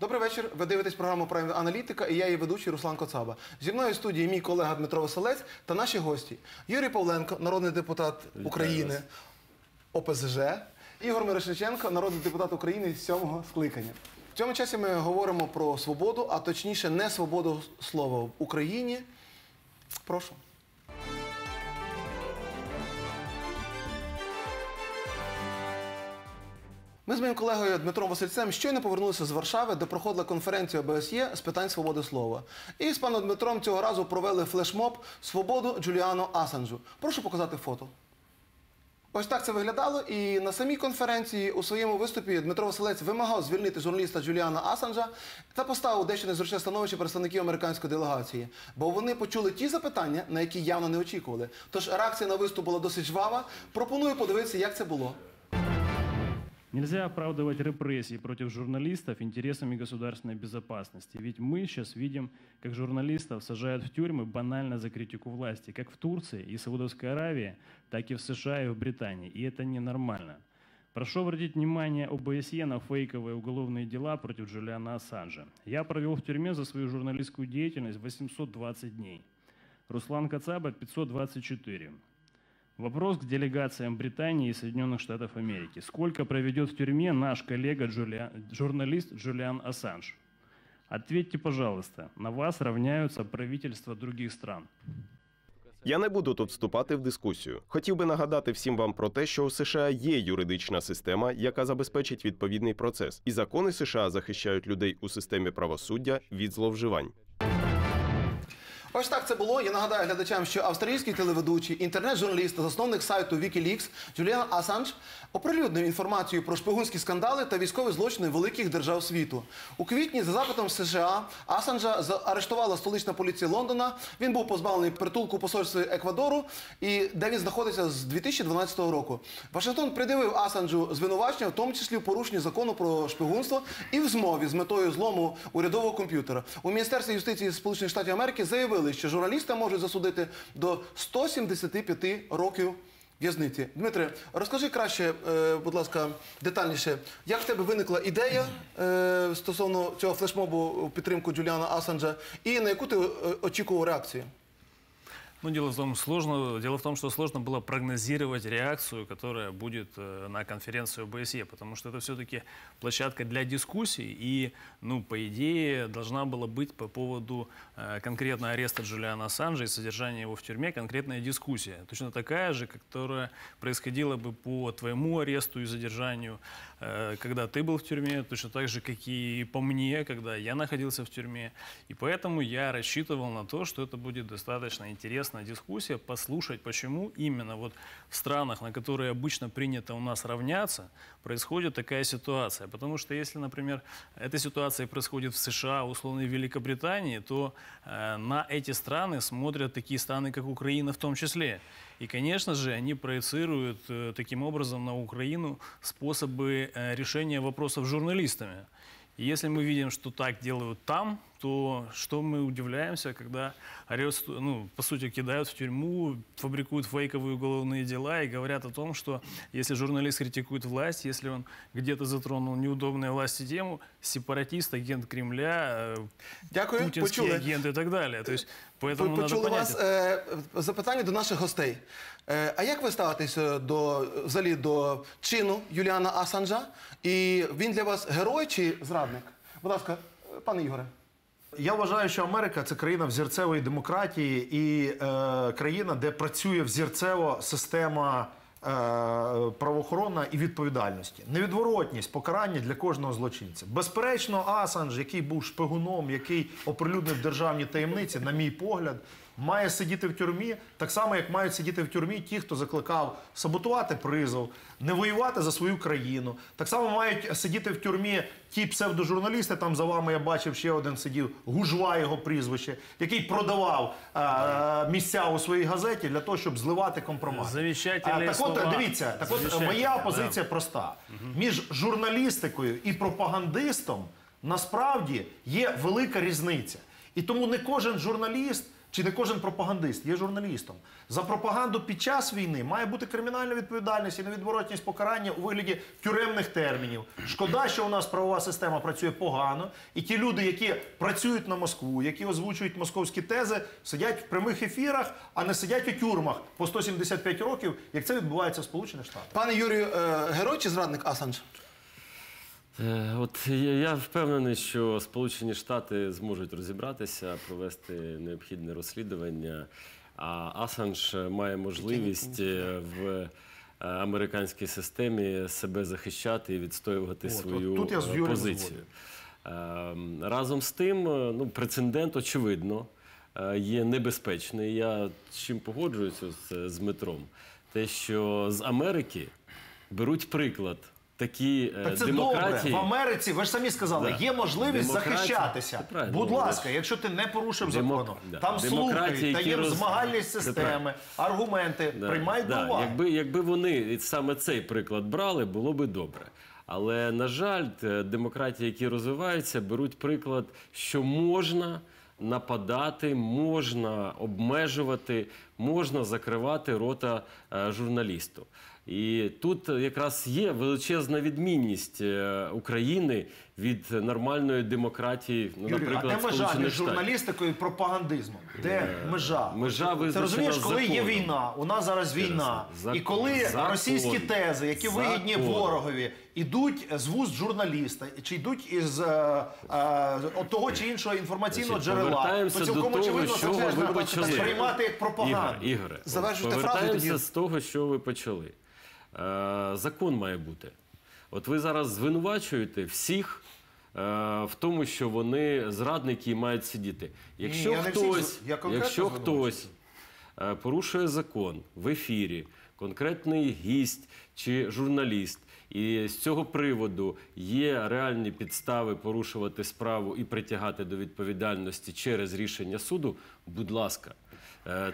Добрий вечір. Ви дивитесь програму Прайм Аналітика і я її ведучий Руслан Коцаба. Зі мною в студії мій колега Дмитро Василець та наші гості Юрій Павленко, народний депутат України ОПЗЖ, Ігор Мирошниченко, народний депутат України з сьомого скликання. В цьому часі ми говоримо про свободу, а точніше, не свободу слова в Україні. Прошу. Ми з моїм колегою Дмитром Васильцем щойно повернулися з Варшави, де проходила конференція ОБСЄ з питань свободи слова. І з паном Дмитром цього разу провели флешмоб Свободу Джуліану Асанджу. Прошу показати фото. Ось так це виглядало. І на самій конференції у своєму виступі Дмитро Василець вимагав звільнити журналіста Джуліана Асанджа та поставив дещо незручне становище представників американської делегації. Бо вони почули ті запитання, на які явно не очікували. Тож реакція на виступ була досить жвава. Пропоную подивитися, як це було. Нельзя оправдывать репрессии против журналистов интересами государственной безопасности. Ведь мы сейчас видим, как журналистов сажают в тюрьмы банально за критику власти, как в Турции и Саудовской Аравии, так и в США и в Британии. И это ненормально. Прошу обратить внимание ОБСЕ на фейковые уголовные дела против Джулиана Ассанжа. Я провел в тюрьме за свою журналистскую деятельность 820 дней. Руслан Кацаба 524. Вопрос к делегациям Британии и Соединенных Штатов Америки. Сколько проведет в тюрьме наш коллега Джулиан, журналист Джулиан Ассанж? Ответьте, пожалуйста, на вас равняются правительства других стран. Я не буду тут вступати в дискусію. Хотів би нагадати всім вам про те, що у США є юридична система, яка забезпечить відповідний процес, і закони США захищають людей у системі правосуддя від зловживань. Ось так це було. Я нагадаю глядачам, що австралійський телеведучий, інтернет-журналіст та засновник сайту Wikileaks Джуліан Асанж оприлюднив інформацію про шпигунські скандали та військові злочини великих держав світу. У квітні за запитом США Асанжа заарештувала столична поліція Лондона. Він був позбавлений притулку у посольстві Еквадору, і де він знаходиться з 2012 року. Вашингтон придивив Асанджу звинувачення, в тому числі в порушенні закону про шпигунство і в змові з метою злому урядового комп'ютера. У міністерстві юстиції Сполучених Штатів Америки заявили, що журналіста можуть засудити до 175 років. В'язниці. Дмитре, розкажи краще, е, будь ласка, детальніше, як в тебе виникла ідея е, стосовно цього флешмобу у підтримку Джуліана Асанджа і на яку ти е, очікував реакцію? Ну, дело в том, сложно, дело в том, что сложно было прогнозировать реакцию, которая будет э, на конференции ОБСЕ, потому что это все-таки площадка для дискуссий, и, ну, по идее, должна была быть по поводу э, конкретно ареста Джулиана Ассанжа и содержания его в тюрьме конкретная дискуссия, точно такая же, которая происходила бы по твоему аресту и задержанию, когда ты был в тюрьме, точно так же, как и по мне, когда я находился в тюрьме, и поэтому я рассчитывал на то, что это будет достаточно интересная дискуссия, послушать, почему именно вот в странах, на которые обычно принято у нас равняться, происходит такая ситуация. Потому что если, например, эта ситуация происходит в США, условно, в Великобритании, то э, на эти страны смотрят такие страны, как Украина в том числе. И, конечно же, они проецируют э, таким образом на Украину способы э, решения вопросов с журналистами. И если мы видим, что так делают там, то что мы удивляемся, когда аресту, ну, по сути, кидают в тюрьму, фабрикуют фейковые уголовные дела и говорят о том, что если журналист критикует власть, если он где-то затронул неудобную власти тему, сепаратист, агент Кремля, э, Дякую, путинский почули. агент и так далее. То есть, поэтому надо почули вас е, запитання до наших гостей. Е, а як ви ставитеся до взагалі до чину Юліана Асанжа? І він для вас герой чи зрадник? Будь ласка, е, пане Ігоре. Я вважаю, що Америка це країна взірцевої демократії і е, країна, де працює взірцево система е, правоохоронна і відповідальності. Невідворотність покарання для кожного злочинця. Безперечно, Асанж, який був шпигуном, який оприлюднив державні таємниці, на мій погляд, має сидіти в тюрмі, так само, як мають сидіти в тюрмі ті, хто закликав саботувати призов, не воювати за свою країну. Так само мають сидіти в тюрмі ті псевдожурналісти. Там за вами я бачив ще один сидів, гужва його прізвище, який продавав е, місця у своїй газеті для того, щоб зливати компромат. Замечательные А, так от, слова. дивіться, так от моя да. позиція проста. Між журналістикою і пропагандистом насправді є велика різниця. І тому не кожен журналіст чи не кожен пропагандист є журналістом. За пропаганду під час війни має бути кримінальна відповідальність і невідворотність покарання у вигляді тюремних термінів. Шкода, що у нас правова система працює погано, і ті люди, які працюють на Москву, які озвучують московські тези, сидять в прямих ефірах, а не сидять у тюрмах по 175 років, як це відбувається в Сполучених Штатах. Пане Юрію, е, герой чи зрадник Асанж? Е, От я, впевнений, що Сполучені Штати зможуть розібратися, провести необхідне розслідування. А Асанж має можливість е, в е, американській системі себе захищати і відстоювати От, свою от тут я позицію. Ем, Разом з тим, ну, прецедент, очевидно, є небезпечний. Я з чим погоджуюся з, з Дмитром. Те, що з Америки беруть приклад такі е, Так це демократії. добре. В Америці, ви ж самі сказали, Да. є можливість Демократія- захищатися. Правильно, Будь ну, ласка, якщо ти не порушив закону, да. там Демократії, слухають, які дають роз- змагальність Це системи, аргументи, Да, приймають да. до уваги. Якби, якби вони саме цей приклад брали, було би добре. Але на жаль, т- демократії, які розвиваються, беруть приклад, що можна нападати, можна обмежувати, можна закривати рота е, журналісту. І тут якраз є величезна відмінність е, України від нормальної демократії, ну, Юрій, а наприклад, де межа між журналістикою і пропагандизмом? Де межа? межа Ти розумієш, коли є війна, у нас зараз війна, Закон. і коли Закон. російські тези, які вигідні ворогові, ідуть з вуст журналіста, чи йдуть із е, е, того чи іншого інформаційного Значить, джерела, то цілком очевидно чого це сприймати як пропаганду. Ігор, Ігоре, Завершуйте повертаємося з того, що ви почали. Е, закон має бути. От ви зараз звинувачуєте всіх е, в тому, що вони зрадники і мають сидіти. Якщо я хтось, я якщо хтось е, порушує закон в ефірі, конкретний гість чи журналіст, і з цього приводу є реальні підстави порушувати справу і притягати до відповідальності через рішення суду, будь ласка, е,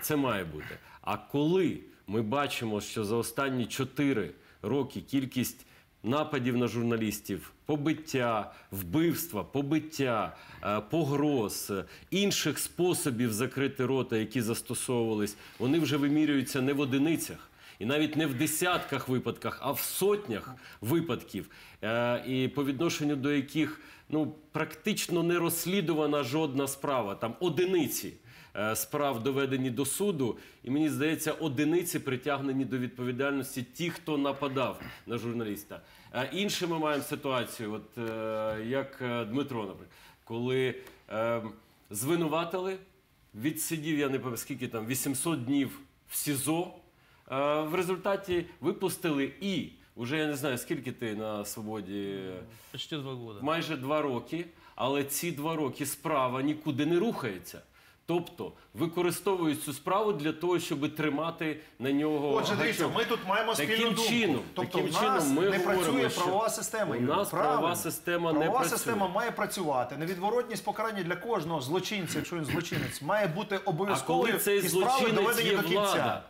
це має бути. А коли ми бачимо, що за останні 4 роки кількість нападів на журналістів, побиття, вбивства, побиття, е, погроз, е, інших способів закрити рота, які застосовувались, вони вже вимірюються не в одиницях. І навіть не в десятках випадках, а в сотнях випадків, е, і по відношенню до яких ну практично не розслідувана жодна справа, там одиниці е, справ доведені до суду, і мені здається, одиниці притягнені до відповідальності ті, хто нападав на журналіста. Е, Інше ми маємо ситуацію, от е, як е, Дмитро, наприклад, коли е, звинуватили, відсидів, я не пам'ятаю, скільки там 800 днів в СІЗО. Е, В результаті випустили і вже я не знаю, скільки ти на свободі. Почти два года. майже два роки, але ці два роки справа нікуди не рухається. Тобто використовують цю справу для того, щоб тримати на нього. Отже, дивіться, ми тут маємо Таким думку. чином, тобто таким в нас чином ми не говоримо, працює що правова система. у Юрій, нас правильно. правова система не правова працює. система має працювати. Невідворотність покарання для кожного злочинця, якщо він злочинець, має бути А обов'язковою цей і справи злочинець доведені є до кінця. влада,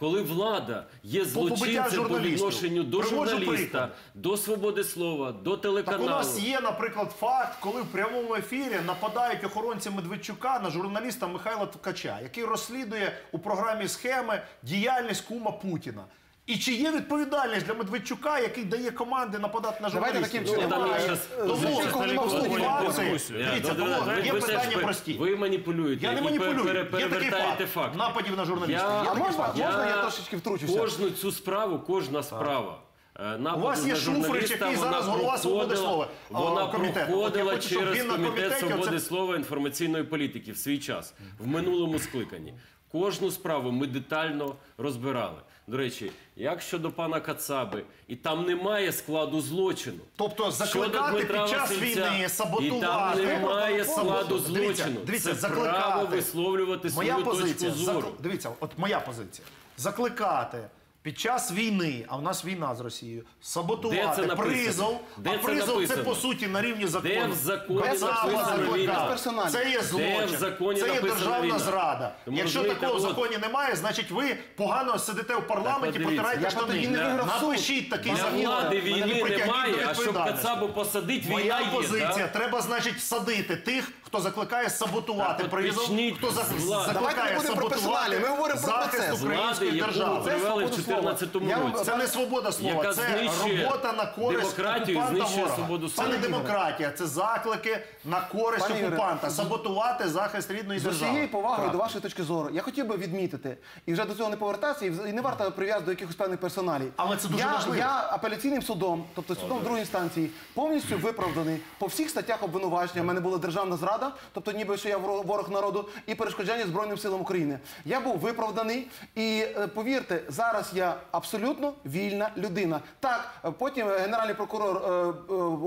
коли влада є злочинцем по відношенню до журналіста, приклад. до свободи слова, до Так у нас є, наприклад, факт, коли в прямому ефірі нападають охоронці Медведчука на журналіста Михайла Ткача, який розслідує у програмі схеми діяльність кума Путіна. І чи є відповідальність для Медведчука, який дає команди нападати на Давайте журналістів? таким чином. Ну, там Е, е, Тому Зубченко нема в студії. факти, дивіться, Да, да, тому є ви питання пе- прості. Ви маніпулюєте Я не і маніпулюю. пере- Є такий перевертаєте факт факти. нападів на журналістів. Я- Є А такий можна, факт. можна я трошечки втручуся? Кожну цю справу, кожна справа. е, У вас є на Шуфрич, журналіста, який вона зараз голова «Свободи проходила- слова», а, Вона комітету. От проходила я хочу, щоб через він на комітет комітеті свободи оце- слова інформаційної політики в свій час, в минулому скликанні. Кожну справу ми детально розбирали. До речі, як щодо пана Кацаби, і там немає складу злочину. Тобто закликати під час війни, І там немає складу злочину. Дивіться, Це закликати. право висловлювати свою Моя точку зору. Дивіться, от моя позиція. Закликати під час війни, а в нас війна з Росією, Де саботувати написано? призов. Де а це призов це написано? по суті на рівні закону. Де в законі написано закликав. війна? Персонально. Це є злочин. в законі це є написано державна війна? зрада. Тому Якщо розумієте, такого в от- законі немає, значить ви погано сидите в парламенті, Так, подивіться. потираєте Я тоді штани. не виграв суд. Напишіть такий Для закон. влади Мене війни притягніть до немає, а щоб відповідальності. Кацабу посадити, війна Моя є. позиція, да? треба, значить, садити тих, хто закликає саботувати Так от призов, почніть хто за- з влади. закликає Давайте не будемо про персоналі, саботувати ми говоримо про захист процес. української яку держави. ви привели в свобода слова. 2014 Я вам- році. Це не свобода слова, Яка це знищує робота на користь демократію, окупанта знищує ворога. свободу Це слова. не демократія, це заклики на користь Пане Ігоре, окупанта, саботувати захист рідної З держави. усією повагою Так. до вашої точки зору, я хотів би відмітити, і вже до цього не повертатися, і вз- і не варто прив'язати до якихось певних персоналів. Але це дуже я, важливо. Я апеляційним судом, тобто судом другої інстанції, повністю виправданий по всіх статтях обвинувачення. У мене була державна зрада, тобто ніби що я ворог народу, і перешкоджання Збройним силам України. Я був виправданий, і е, повірте, зараз я абсолютно вільна людина. Так, е, потім е, генеральний прокурор е, е,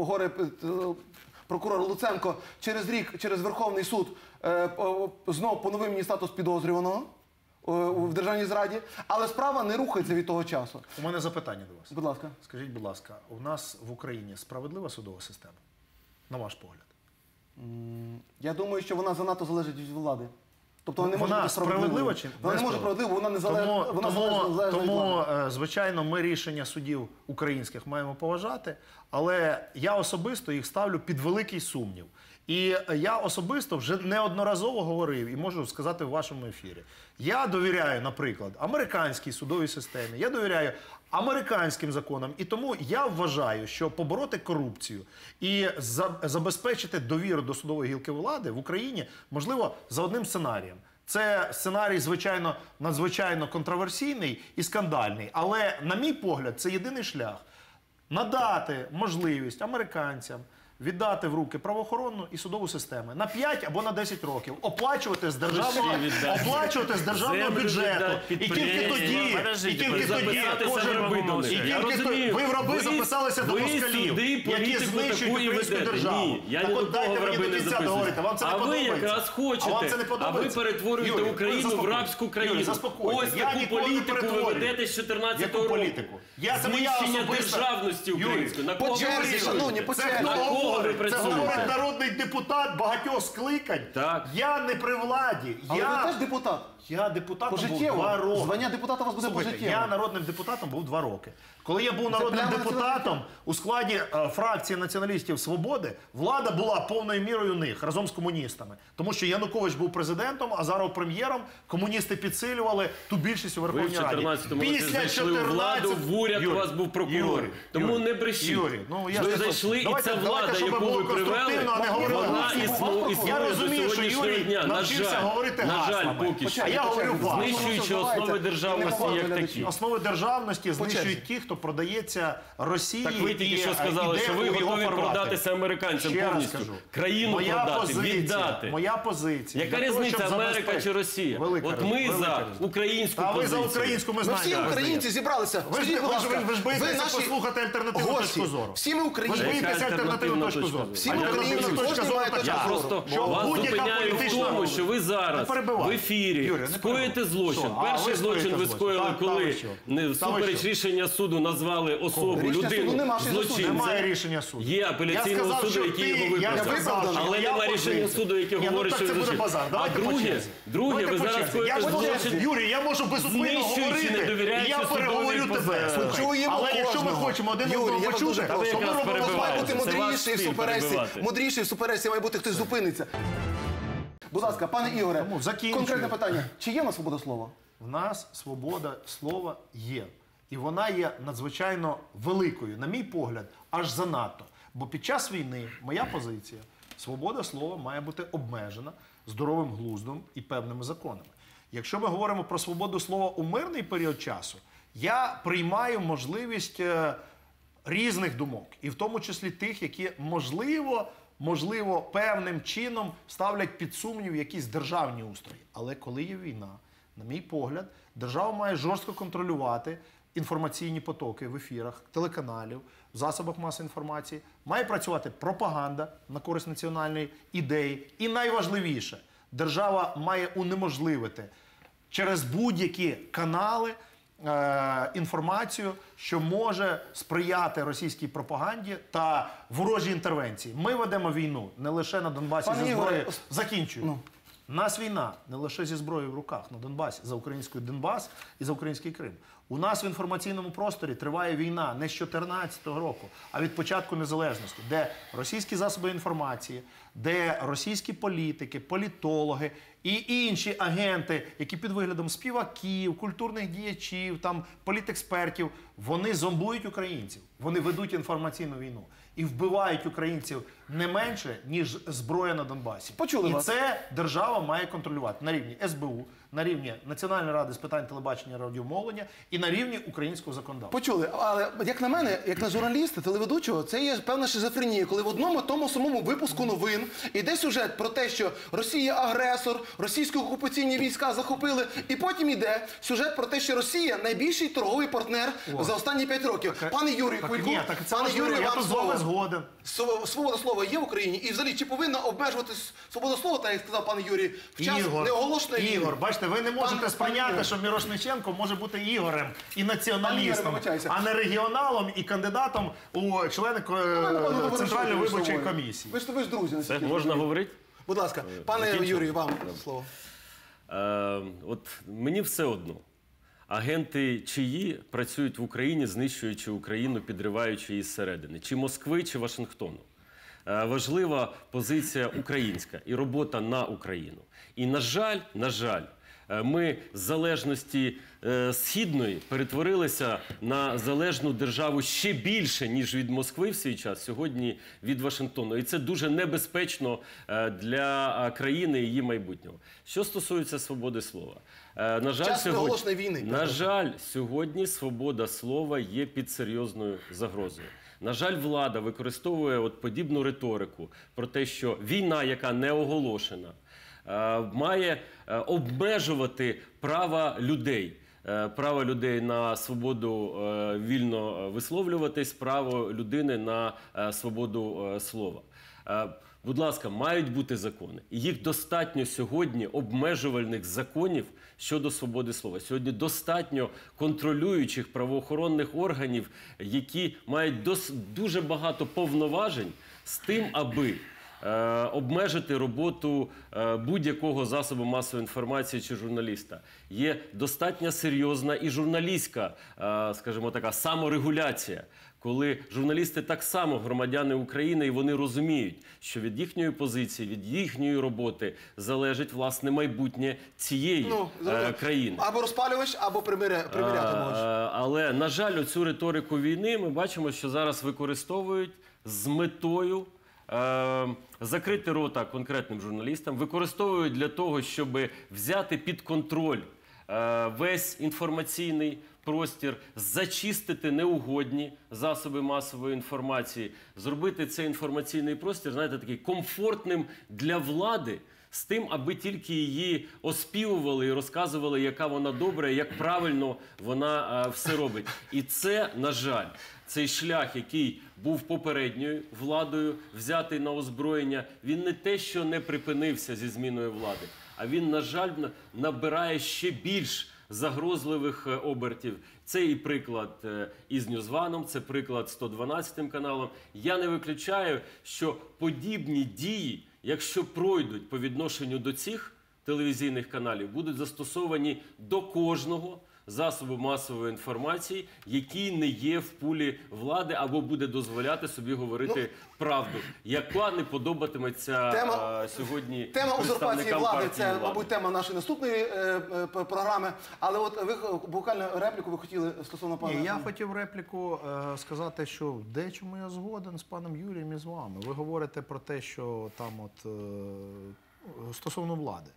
горе. е, прокурор Луценко через рік через Верховний суд е, по- знов поновив мені статус підозрюваного в державній зраді, але справа не рухається від того часу. У мене запитання до вас. Будь ласка. Скажіть, будь ласка, у нас в Україні справедлива судова система? На ваш погляд? Я думаю, що вона занадто залежить від влади. Тобто вона не може бути справедлива чи вона не може справедливо, вона не залежить. Тому, Вона тому, залежить тому е, звичайно, ми рішення судів українських маємо поважати, але я особисто їх ставлю під великий сумнів. І я особисто вже неодноразово говорив і можу сказати в вашому ефірі. Я довіряю, наприклад, американській судовій системі, я довіряю американським законам. І тому я вважаю, що побороти корупцію і забезпечити довіру до судової гілки влади в Україні можливо за одним сценарієм. Це сценарій, звичайно, надзвичайно контроверсійний і скандальний. Але, на мій погляд, це єдиний шлях надати можливість американцям віддати в руки правоохоронну і судову системи на 5 або на 10 років, оплачувати з державного, оплачувати з державного бюджету. І тільки тоді, і тільки тоді кожен в раби до них. і тільки то- розумію. ви в раби записалися до москалів, які знищують українську державу. Так от дайте мені до кінця договорити. Вам це не А ви якраз хочете. А вам це не А ви перетворюєте Україну в рабську країну. Ось таку політику ви ведете з 14 Яку року. політику? Я- це моя особиста- державності української. На по кого ви шановні, по черзі. Говорить? Це говорить народний депутат багатьох скликань. Так. Я не при владі. Але я... ви теж депутат. Я депутатом був Пожиттєво. два роки. Звання депутата у вас буде Слухайте, пожиттєво. Я народним депутатом був два роки. Коли я був народним прямо депутатом у складі е, фракції націоналістів Свободи, влада була повною мірою них разом з комуністами. Тому що Янукович був президентом, Азаров прем'єром. Комуністи підсилювали ту більшість у Ви Верховній в Раді. 14-му році зайшли у владу, в уряд у вас був прокурор. Тому не брешіть. Юрій, ну, я ви ж- зайшли, і Давайте- ця давайте, влада, щоб яку було ви привели, конструктивно, а не говорили вона існує, існує Я до розумію, що сьогоднішнього Юрій дня. На навчився жаль, говорити на жаль, гаслами. поки що. А я говорю вам. Знищуючи основи державності як такі. Основи державності знищують ті, хто продається Росії. Так ви тільки що е, сказали, що ви його готові продатися американцям повністю. Країну моя продати, позиція, віддати. Моя позиція. Яка різниця, Америка чи Росія? От ми за українську А ви позицію. за українську ми Ми знаємо. всі українці зібралися. Ви ж, ви, ви, ви боїтеся послухати альтернативну точку зору. Всі ми Ви ж боїтеся альтернативну точку зору. Всі ми українці, Я просто вас зупиняю в тому, що ви зараз в ефірі Юрій, не скоїте злочин. Що? А, Перший ви злочин ви злочин. скоїли, Так, та коли що? не всупереч що? рішення суду назвали особу, Рішення суду людину нема, є засудження. злочинцем. Немає рішення суду. Є апеляційного сказав, суду, що який ти- його я виправдав. що Але моя немає рішення суду, яке Ні, ну говорить, так що це буде злочин. базар. А Давайте по друге, черзі. друге, Давайте ви по зараз черзі. скоїте Я можу- злочин. Юрій, я можу безупинно Знищуючи, говорити, не довіряючи я судовій переговорю тебе. Слухай, Чуємо Але якщо ми кожного. хочемо один Юрій, одного я вас почути, то ми якраз робимо має бути. Це ваш мудріший в стиль суперечці. перебивати. Мудріший в суперечці має бути хтось зупиниться. Будь ласка, пане Ігоре, Тому закінчую. конкретне питання. Чи є в нас свобода слова? В нас свобода слова є. І вона є надзвичайно великою, на мій погляд, аж занадто. Бо під час війни моя позиція свобода слова має бути обмежена здоровим глуздом і певними законами. Якщо ми говоримо про свободу слова у мирний період часу, я приймаю можливість е, різних думок, і в тому числі тих, які можливо, можливо, певним чином ставлять під сумнів якісь державні устрої. Але коли є війна, на мій погляд, держава має жорстко контролювати інформаційні потоки в ефірах, телеканалів, в засобах масової інформації. Має працювати пропаганда на користь національної ідеї. І найважливіше, держава має унеможливити через будь-які канали е, інформацію, що може сприяти російській пропаганді та ворожій інтервенції. Ми ведемо війну не лише на Донбасі Пане зі зброєю. ос- Закінчую. Ну. У нас війна не лише зі зброєю в руках на Донбасі за українською Донбас і за український Крим. У нас в інформаційному просторі триває війна не з 2014 року, а від початку незалежності, де російські засоби інформації, де російські політики, політологи і інші агенти, які під виглядом співаків, культурних діячів, там політекспертів, вони зомбують українців, вони ведуть інформаційну війну і вбивають українців не менше ніж зброя на Донбасі. Почули і вас. це держава має контролювати на рівні СБУ, на рівні Національної ради з питань телебачення і радіомовлення і на рівні українського законодавства. Почули, але як на мене, як на журналіста, телеведучого, це є певна шизофренія, коли в одному тому самому випуску новин іде сюжет про те, що Росія агресор, російські окупаційні війська захопили, і потім іде сюжет про те, що Росія найбільший торговий партнер за останні п'ять років. Пане Юрію Так, Кульку, ні, так це пане Юрію, я вам слово. згоден. Свобода слова є в Україні, і взагалі чи повинна обмежуватись свобода слова, так як сказав пан Юрій, в час неоголошеної? Ігор, бачите, ви не можете сприйняти, що Мірошниченко може бути Ігорем і націоналістом, а не регіоналом і кандидатом у члени е, Ну, Центральної виборчої комісії. Ви ж ви ж друзі. Це можна говорити? Будь ласка, пане? Юрію, вам слово. Е, от мені все одно. Агенти чиї працюють в Україні, знищуючи Україну, підриваючи її зсередини, чи Москви, чи Вашингтону. Е, важлива позиція українська і робота на Україну. І на жаль, на жаль, е, ми з залежності е, східної перетворилися на залежну державу ще більше ніж від Москви в свій час, сьогодні від Вашингтону. І це дуже небезпечно е, для е, країни і її майбутнього. Що стосується свободи слова, е, на жаль, Час неоголошеної війни. на жаль, сьогодні свобода слова є під серйозною загрозою. На жаль, влада використовує от подібну риторику про те, що війна, яка не оголошена, е, має е, обмежувати права людей. Е, Право людей на свободу е, вільно е, висловлюватись, право людини на е, свободу е, слова. Е, Будь ласка, мають бути закони. Їх достатньо сьогодні обмежувальних законів щодо свободи слова. Сьогодні достатньо контролюючих правоохоронних органів, які мають дуже багато повноважень з тим, аби е, обмежити роботу е, будь-якого засобу масової інформації чи журналіста. Є достатньо серйозна і журналістська, е, скажімо така, саморегуляція. Коли журналісти так само громадяни України, і вони розуміють, що від їхньої позиції, від їхньої роботи залежить власне майбутнє цієї Ну, е, країни. Або розпалювач, або примиря, примиряти можеш. Але на жаль, оцю риторику війни ми бачимо, що зараз використовують з метою. Е, Закрити рота конкретним журналістам використовують для того, щоб взяти під контроль е, весь інформаційний простір, зачистити неугодні засоби масової інформації, зробити цей інформаційний простір, знаєте, такий комфортним для влади з тим, аби тільки її оспівували і розказували, яка вона добра, як правильно вона е, все робить. І це, на жаль, цей шлях, який був попередньою владою, взятий на озброєння, він не те, що не припинився зі зміною влади, а він, на жаль, набирає ще більш загрозливих е, обертів. Це і приклад е, із Ньюзваном, це приклад 112 каналом. Я не виключаю, що подібні дії, якщо пройдуть по відношенню до цих телевізійних каналів, будуть застосовані до кожного засобу масової інформації, який не є в пулі влади або буде дозволяти собі говорити правду, яка не подобатиметься Тема- е, сьогодні Тема узурпації влади це, влади. мабуть, тема нашої наступної е, е, програми. Але от ви буквально репліку ви хотіли стосовно пана. Ні, я хотів репліку е, сказати, що дечому я згоден з паном Юрієм і з вами. Ви говорите про те, що там, от е, стосовно влади.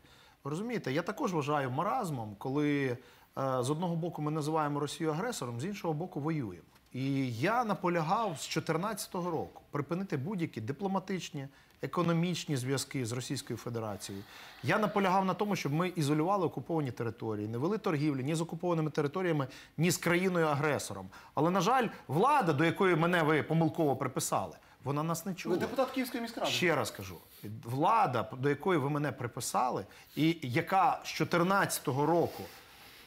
Ви розумієте, я також вважаю маразмом, коли з одного боку ми називаємо Росію агресором, з іншого боку воюємо. І я наполягав з 2014 року припинити будь-які дипломатичні, економічні зв'язки з Російською Федерацією. Я наполягав на тому, щоб ми ізолювали окуповані території, не вели торгівлі ні з окупованими територіями, ні з країною-агресором. Але, на жаль, влада, до якої мене ви помилково приписали, вона нас не Ви чула. депутат Київської міськради. Ще раз кажу, влада, до якої ви мене приписали, і яка з 2014 року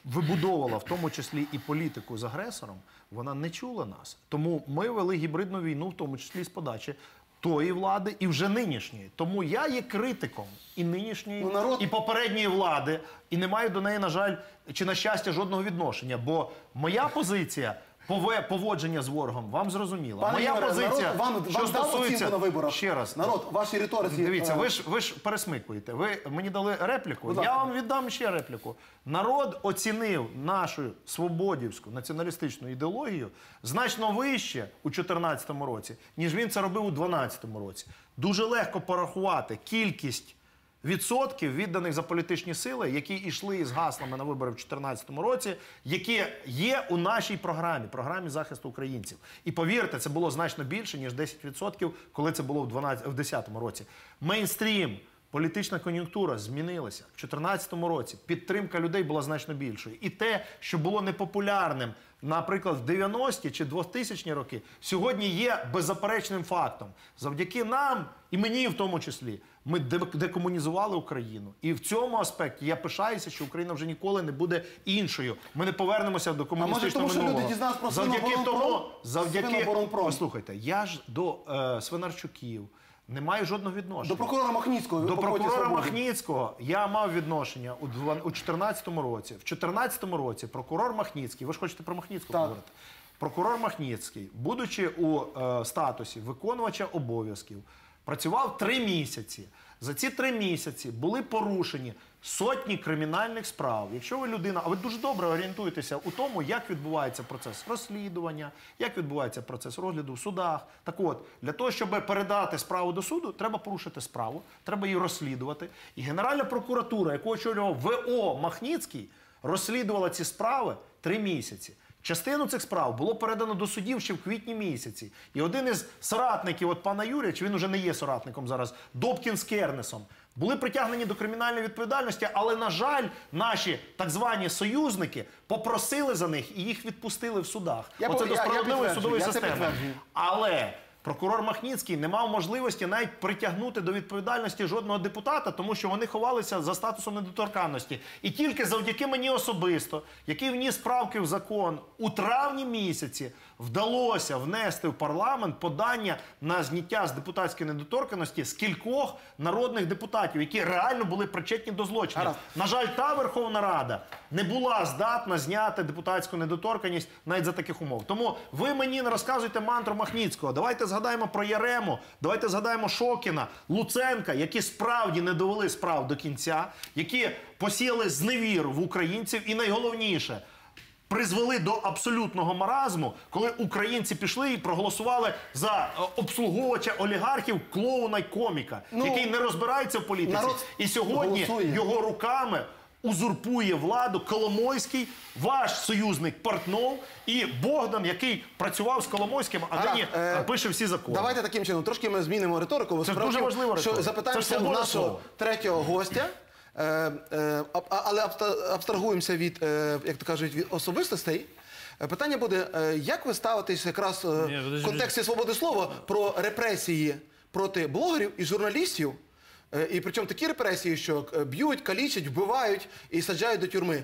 вибудовувала в тому числі і політику з агресором, вона не чула нас. Тому ми вели гібридну війну, в тому числі з подачі тої влади і вже нинішньої. Тому я є критиком і нинішньої, Ну, народ- і попередньої влади, і не маю до неї, на жаль, чи на щастя, жодного відношення. Бо моя позиція. Пове- Поводження з ворогом вам зрозуміла. Пане Моя Ігоре, позиція, народ вам, що вам дав стосується оцінку на виборах? ще раз. Народ, ваші риториці. Дивіться, е, ви ж ви ж пересмикуєте. Ви мені дали репліку. Будь Я ласка. вам віддам ще репліку. Народ оцінив нашу свободівську націоналістичну ідеологію значно вище у 2014 році, ніж він це робив у 2012 році. Дуже легко порахувати кількість. Відсотків відданих за політичні сили, які йшли із гаслами на вибори в 2014 році, які є у нашій програмі, програмі захисту українців. І повірте, це було значно більше ніж 10%, коли це було в 12, в 2010 році. Мейнстрім, політична кон'юнктура змінилася в 2014 році. Підтримка людей була значно більшою. І те, що було непопулярним, наприклад, в 90-ті чи 2000-ні роки, сьогодні є беззаперечним фактом. Завдяки нам і мені в тому числі. Ми декомунізували Україну, і в цьому аспекті я пишаюся, що Україна вже ніколи не буде іншою. Ми не повернемося до комуністичного минулого. завдяки тому, завдяки послухайте, я ж до е, Свинарчуків не маю жодного відношення. До прокурора Махніцького. До прокурора Махніцького я мав відношення у 2014 році. В 2014 році прокурор Махніцький, ви ж хочете про Махніцького говорити? Прокурор Махніцький, будучи у е, статусі виконувача обов'язків, працював три місяці. За ці три місяці були порушені сотні кримінальних справ. Якщо ви людина, а ви дуже добре орієнтуєтеся у тому, як відбувається процес розслідування, як відбувається процес розгляду в судах. Так от, для того, щоб передати справу до суду, треба порушити справу, треба її розслідувати. І Генеральна прокуратура, яку очолював ВО Махніцький, розслідувала ці справи три місяці. Частину цих справ було передано до судів ще в квітні місяці. І один із соратників от пана Юрія, чи він уже не є соратником зараз, Добкін з Кернесом, були притягнені до кримінальної відповідальності, але, на жаль, наші так звані союзники попросили за них і їх відпустили в судах. Я Оце до я справедливої судової я системи. Але прокурор Махніцький не мав можливості навіть притягнути до відповідальності жодного депутата, тому що вони ховалися за статусом недоторканності. І тільки завдяки мені особисто, який вніс правки в закон у травні місяці, вдалося внести в парламент подання на зняття з депутатської недоторканості з кількох народних депутатів, які реально були причетні до злочинів. Гаразд. На жаль, та Верховна Рада не була здатна зняти депутатську недоторканність навіть за таких умов. Тому ви мені не розказуйте мантру Махніцького. Давайте згадаємо про Ярему, давайте згадаємо Шокіна, Луценка, які справді не довели справ до кінця, які посіяли зневіру в українців, і найголовніше. Призвели до абсолютного маразму, коли українці пішли і проголосували за е, обслуговувача олігархів, клоуна й коміка, Ну, який не розбирається в політиці. народ І сьогодні голосує. його руками узурпує владу Коломойський, ваш союзник Портнов і Богдан, який працював з Коломойським, а нині е, пише всі закони. Давайте таким чином. Трошки ми змінимо риторику. Це Справа в дуже тім, важлива Що запитаємося нашого слова. третього гостя. Е, е, але абстрагуємося від, е, як то кажуть, від особистостей. Питання буде, як ви ставитесь якраз в контексті свободи слова про репресії проти блогерів і журналістів? І причому такі репресії, що б'ють, калічать, вбивають і саджають до тюрми.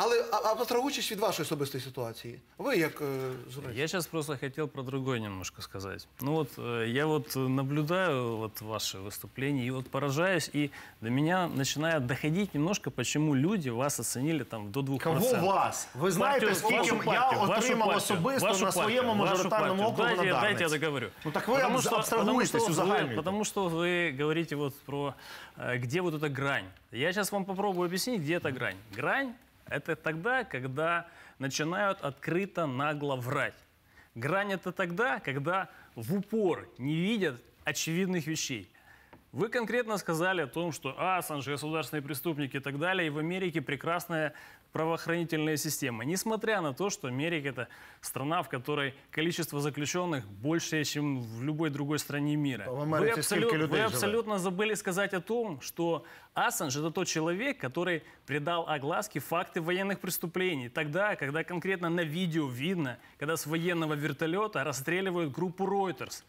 Але а- абстрагуючись від вашої особистої ситуації, ви як е, журналіст. Я сейчас просто хотел про другое немножко сказать. Ну вот э, я вот э, наблюдаю вот ваши выступления и вот поражаюсь, и до меня начинает доходить немножко, почему люди вас оценили там до 2%. Кого вас? Ви знаєте, Партию- скільки вашу я партию, вашу отримав партию, особисто вашу на своєму партию, вашу мажоритарному партию. округу Дайте, на дайте я Дарниці? договорю. Ну так ви Потому что- абстрагуєтесь, потому что вы- узагальнюєте. Потому что вы говорите вот про э, где вот эта грань. Я сейчас вам попробую объяснить, где эта грань. Грань – это тогда, когда начинают открыто нагло врать. Грань – это тогда, когда в упор не видят очевидных вещей. Вы конкретно сказали о том, что Ассанж, государственные преступники и так далее, и в Америке прекрасная правоохранительная система. Несмотря на то, что Америка – это страна, в которой количество заключенных больше, чем в любой другой стране мира. Вы, людей вы абсолютно забыли сказать о том, что Ассанж – это тот человек, который придал огласке факты военных преступлений. Тогда, когда конкретно на видео видно, когда с военного вертолета расстреливают группу Reuters.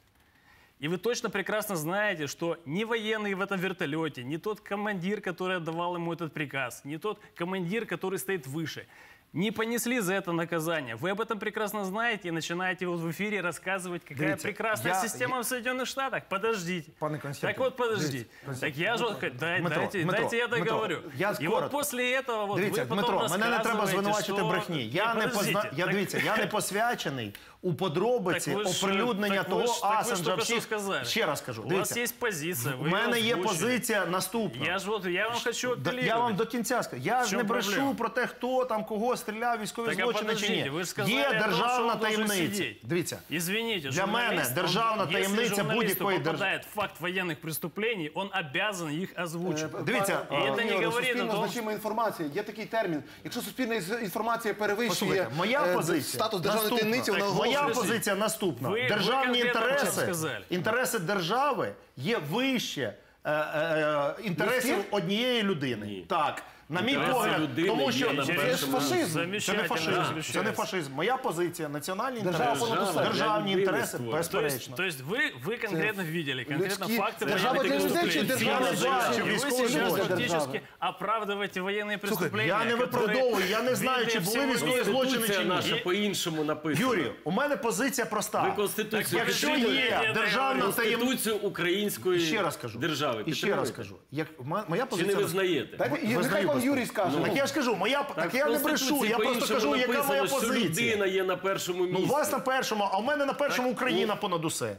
И вы точно прекрасно знаете, что ни военный в этом вертолете, ни тот командир, который отдавал ему этот приказ, ни тот командир, который стоит выше, не понесли за это наказание. Вы об этом прекрасно знаете и начинаете вот в эфире рассказывать, какая Дивіться, прекрасная я- система в Соединенных Штатах. Подождите. Пане Константин, так вот, подождите. дивіться, Так я же, вот х- дай- Дмитро, дайте, Дмитро, дайте я Дмитро, договорю. я и коротко. вот после этого вот Дивіться, вы потом Дмитро, мене не треба рассказываете, звинувачити что- в брехні. Я Ні, не позна... подождите, я так- дивіться, я не посвячений у подробиці Так ви ж- оприлюднення так ви того ж- так ви ж Асанжа. тільки що всіх- сказали. Ще раз кажу. У Дивіться, вас есть позиция, у вы мене её є озвучили. позиція наступна. Я ж вот, я вам хочу Да, апеллировать. Я вам до кінця скажу. Я В ж чому не брешу проблема? про те, хто там кого стріляв, військові Так, а злочини чи подождите, ні. ви ж сказали Є о том, що державна він должен таємниця. сидіти. Дивіться, Извините, Для мене журналист, державна он, таємниця если журналисту будь-якої держ- попадает факт военных преступлений, он обязан их озвучить. Дивіться, Пане І це не Ігоре, говорить суспільно о том, значима інформація. Є такий термін. Якщо суспільна із- інформація перевищує Послухайте, моя е, позиція статус державної наступна. таємниці, вона Так, Моя позиція наступна. Ви- ви Державні конкретно про це інтереси, сказали. інтереси держави є вище е, е, інтересів однієї людини. Ні. Так, на мій Інтереси погляд, людини тому що є на Це ж першому фашизм. це не Замечательно, фашизм. Це не замечательно. фашизм. Моя позиція національні Держава інтереси, понад усе. державні Для людини інтереси, створена. То есть, безперечно. то есть вы, вы конкретно видели, конкретно Людські- факты Держава военных для людей чи преступлений. держава Я не для бачу людей? И вы військових сейчас злочинів. фактически оправдываете военные преступления. я не которые виправдовую, я не знаю, видны чи були всему військові миру. злочини Конституція чи ні. наша Є- по-іншому написана. Юрію, у мене позиція проста. Ви Конституцію Якщо підтримуєте? є Я державна таємниця, Конституцію української ще раз кажу, держави. і ще раз підтримуєте? кажу, як м- моя Чи позиція не визнаєте? Дайте, і Визнаю нехай пан безпеку. Юрій скаже. Так я ж кажу, моя так, я в не брешу. Конституції Я просто по-іншому кажу, яка моя написано, що позиція. людина є на першому місці. Ну, у вас на першому, а у мене на першому Україна понад усе.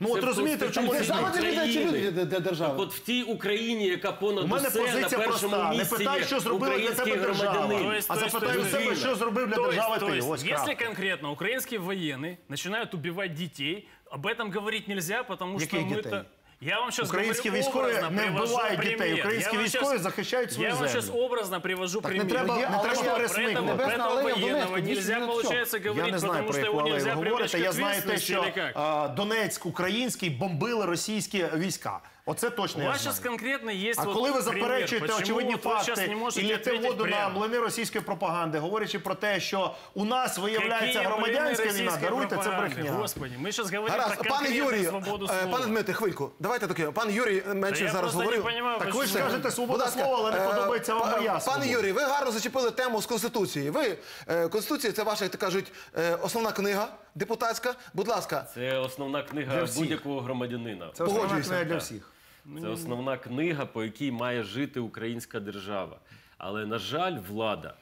Ну от в розумієте, в чому Конституції Держава різниця? для людей чи України. люди для- для держави? От в тій Україні, яка понад У мене усе на позиція першому проста. Не місці питай, є що зробила для український тебе держава. громадянин. То есть- А то есть- запитай то у есть- себе, що зробив для То есть- держави то ти. есть, Ось если крапка. конкретно украинские военные начинают убивать детей, об этом говорить нельзя, потому что Каких мы-то... детей? Я вам сейчас Українські говорю військові образно не привожу вбивають пример. дітей. Українські Я вам військові щас- захищають свою Я вам сейчас землю. образно привожу Так не пример. треба- не алея- треба пересмикувати. Небесна этого в военного Донецьку, нельзя, получается, Я не знаю, потому про что яку его алею нельзя ви привлечь говорите. к Я знаю те, ответственности що или как? а, Донецьк український бомбили російські війська. Оце точно У я вас сейчас знаю. конкретно есть А вот коли ви пример, заперечуєте почему очевидні вот вы сейчас факти не і можете лєте ответить воду на прямо? млини російської пропаганди, говорячи про те, що у нас виявляється Какие громадянська блины війна, российской даруйте, це пропаганды? брехня. Господи, мы сейчас говорим Гаразд, про пане конкретную Юрію, свободу е, слова. пане Дмитре, хвильку. Давайте таке. Пан Юрій менше Та я зараз просто не говорив. понімаю, Так ви ж почему. скажете свобода Будь ласка, слова, але не е, подобається вам па- моя Пане свобода. Юрій, ви гарно зачепили тему з Конституції. Ви, е, Конституція це ваша, як то кажуть, е, основна книга депутатська. Будь ласка, Це основна Для книга всіх. будь-якого громадянина. Це основна Погоджуюся. книга для всіх. Це основна книга, по якій має жити українська держава. Але, на жаль, влада,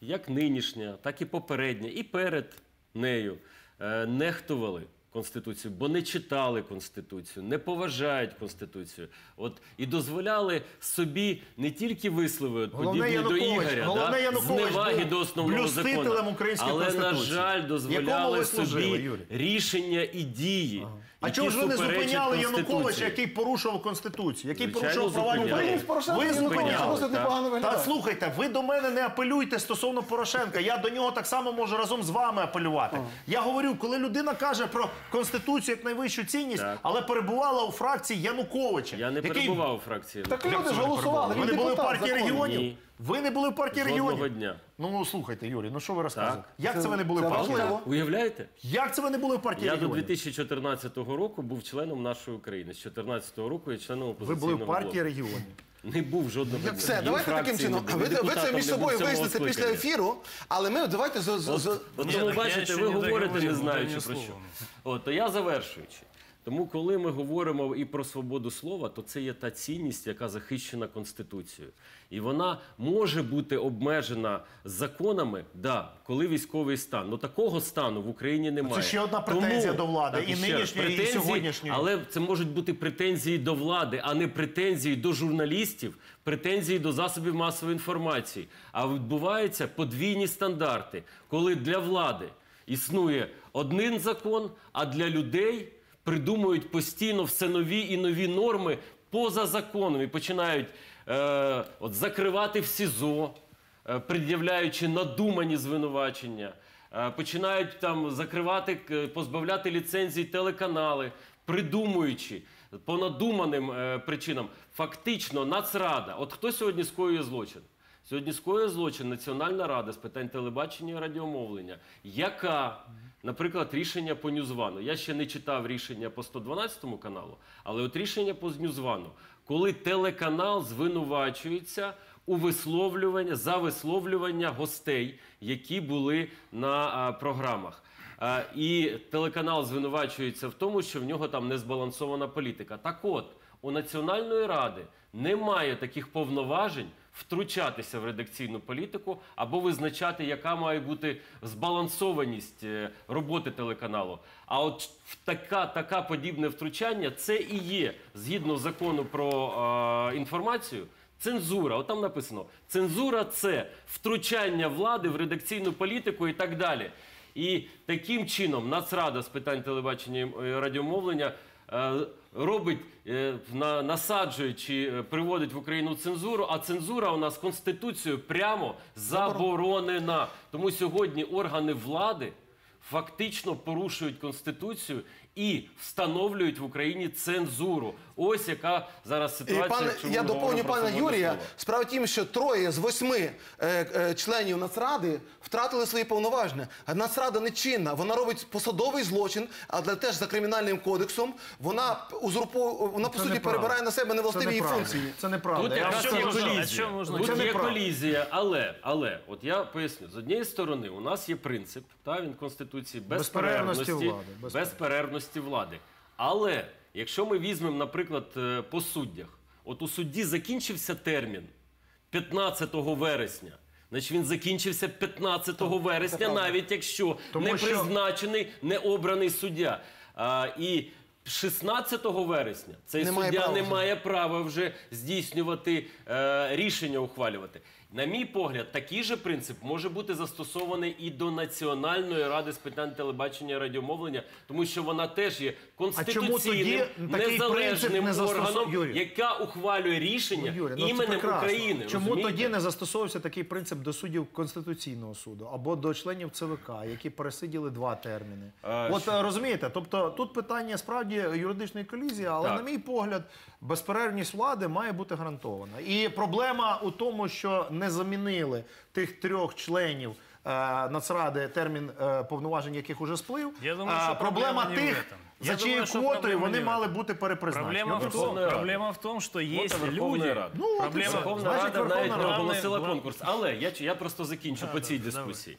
як нинішня, так і попередня, і перед нею е, нехтували Конституцію, бо не читали Конституцію, не поважають Конституцію. От і дозволяли собі не тільки вислови, подібні до Ігоря, да, Янукович зневаги до основного закону, але, на жаль, дозволяли служили, собі Юрій? рішення і дії. А чого ж ви не зупиняли Януковича, який порушував Конституцію, який Звичайно, порушував права зупиняли. людей? ви зупиняли. Та слухайте, ви до мене не апелюйте стосовно Порошенка. Я до нього так само можу разом з вами апелювати. Я говорю, коли людина каже про конституцію як найвищу цінність, Так. але перебувала у фракції Януковича. Я не який- перебував у фракції. Так люди ж голосували. він не були в депутат партії законний. регіонів? Ні. Ви не були в партії Жодного регіонів? дня. Ну, ну слухайте, Юрій, ну що ви розказуєте? Так. Як Це- це ви не були в партії? важливо. регіонів? Уявляєте? Як це ви не були в партії Я до регіонів? 2014 року був членом нашої України. З 2014 року я членом Ви опозиційного були в партії блоку. регіонів. Не був жодного дня. Все, Ні давайте таким чином. не Ви, ви це депутатом між був собою сьомого виясните після скликання. ефіру, але ми давайте з, з, з- От Ні, тому так я бачите, ще ви не говорите, не знаючи про що. От, то я завершуючи. Тому, коли ми говоримо і про свободу слова, то це є та цінність, яка захищена Конституцією. І вона може бути обмежена законами, да, коли військовий стан. Ну такого стану в Україні немає. Це ще одна претензія до влади, і ще раз, нинішньої, і сьогоднішньої. Але це можуть бути претензії до влади, а не претензії до журналістів, претензії до засобів масової інформації. А відбуваються подвійні стандарти, коли для влади існує один закон, а для людей придумують постійно все нові і нові норми поза законом і починають е, от, закривати в СІЗО, е, пред'являючи надумані звинувачення. Е, Починають там закривати, позбавляти ліцензій телеканали, придумуючи по надуманим е, причинам. Фактично, Нацрада. От хто сьогодні скоює злочин? Сьогодні скоює злочин Національна рада з питань телебачення і радіомовлення, яка, наприклад, рішення по Ньюзвану. Я ще не читав рішення по 112 каналу, але от рішення по Ньюзвану, коли телеканал звинувачується у висловлювання за висловлювання гостей, які були на а, програмах. А, і телеканал звинувачується в тому, що в нього там незбалансована політика. Так от, у Національної ради немає таких повноважень втручатися в редакційну політику або визначати, яка має бути збалансованість е, роботи телеканалу. А от така, така подібне втручання це і є згідно закону про е, інформацію. Цензура, от там написано: цензура це втручання влади в редакційну політику і так далі. І таким чином Нацрада з питань телебачення і е, радіомовлення е, робить, насаджує на- насаджуючи, е, приводить в Україну цензуру, а цензура у нас Конституцією прямо заборонена. Тому сьогодні органи влади фактично порушують Конституцію і встановлюють в Україні цензуру. Ось яка зараз І ситуація. пане, я доповню пана Юрія. слова. Справа тім, що троє з восьми е, е, членів Нацради втратили свої повноваження. Нацрада не чинна. Вона робить посадовий злочин, але теж за кримінальним кодексом. Вона узурпу, вона по суті перебирає на себе невластиві її функції. Це неправда. Тут якраз що є колізія. Тут є колізія, але, але, от я поясню, з однієї сторони, у нас є принцип, та, він Конституції безперервності, Безперервності влади, безперервності. Безперервності влади. Але якщо ми візьмемо, наприклад, е, по суддях, от у судді закінчився термін 15 вересня. Значить, він закінчився 15 вересня, навіть якщо Тому не що- призначений, не обраний суддя. А, і 16 вересня цей Немає суддя права не вже. має права вже здійснювати е, рішення, ухвалювати. На мій погляд, такий же принцип може бути застосований і до Національної ради з питань телебачення і радіомовлення, тому що вона теж є конституційним незалежним не органом, Юрій. яка ухвалює рішення Ну, Юрій, ну, іменем. України. Чому розумієте? тоді не застосовувався такий принцип до суддів Конституційного суду або до членів ЦВК, які пересиділи два терміни? А, От що- е, розумієте, тобто тут питання справді юридичної колізії, але Так. на мій погляд, безперервність влади має бути гарантована. І проблема у тому, що не замінили тих трьох членів. е, Нацради термін е, повноважень яких уже сплив. Я думаю, А що проблема проблема не в тих, этом. за Я думаю, що квотою проблема вони в мали бути перепризначені. Проблема в, От том, Верховная Рада. проблема в том, что есть Верховная люди. Рада. Ну, от і проблема все. Верховна Значить, Рада Верховна навіть Рада. не оголосила Главне- конкурс. Але я, я просто закінчу по цій дискусії.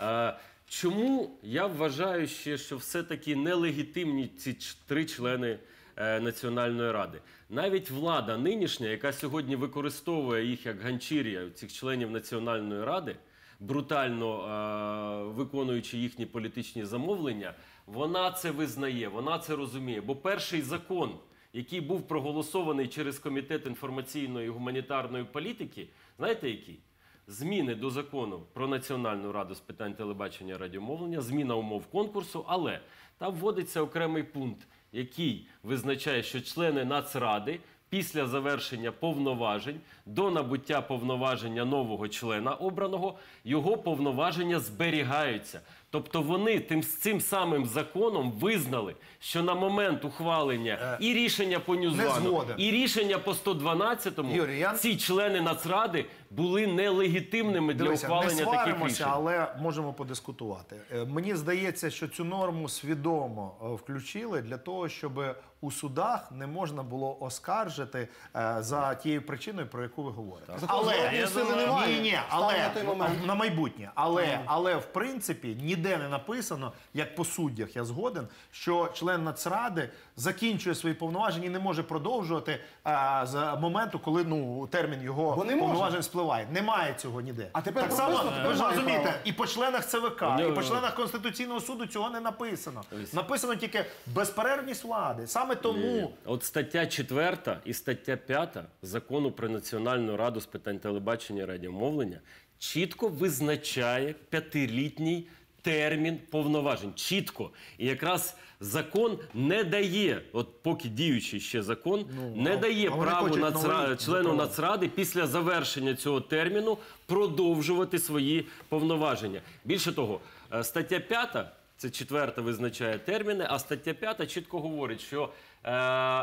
Е, чому я вважаю ще, що все-таки нелегітимні ці ч- три члени Національної ради? Навіть влада нинішня, яка сьогодні використовує їх як ганчір'я, цих членів Національної ради, брутально е, виконуючи їхні політичні замовлення, вона це визнає, вона це розуміє. Бо перший закон, який був проголосований через комітет інформаційної і гуманітарної політики, знаєте який? Зміни до закону про Національну раду з питань телебачення і радіомовлення, зміна умов конкурсу, але там вводиться окремий пункт, який визначає, що члени Нацради після завершення повноважень до набуття повноваження нового члена обраного його повноваження зберігаються. Тобто вони тим цим самим законом визнали, що на момент ухвалення і рішення по Ньюзвану, і рішення по 112-му Юрій, я- ці члени Нацради були нелегітимними для Дивися, не ухвалення таких сваримося, рішень. але можемо подискутувати. Е, Мені здається, що цю норму свідомо е, включили для того, щоб у судах не можна було оскаржити е, за тією причиною, про яку ви говорите. Закон зворотної я сили немає. Ні, ні, але на той момент. на майбутнє. Але, але в принципі ніде не написано, як по суддях я згоден, що член Нацради закінчує свої повноваження і не може продовжувати а, з моменту, коли ну термін його не може. повноважень спливає. Немає цього ніде. А тепер так само ви ж розумієте, право. і по членах ЦВК, і по членах Конституційного суду цього не написано. Ось. Написано тільки безперервність влади. Саме тому. От стаття 4 і стаття 5 закону про Національну раду з питань телебачення і радіомовлення чітко визначає п'ятилітній термін повноважень. Чітко. І якраз закон не дає, от поки діючий ще закон, не а- дає а право нацра... члену. Нацради після завершення цього терміну продовжувати свої повноваження. Більше того, е, стаття 5, це четверта визначає терміни, а стаття 5 чітко говорить, що е,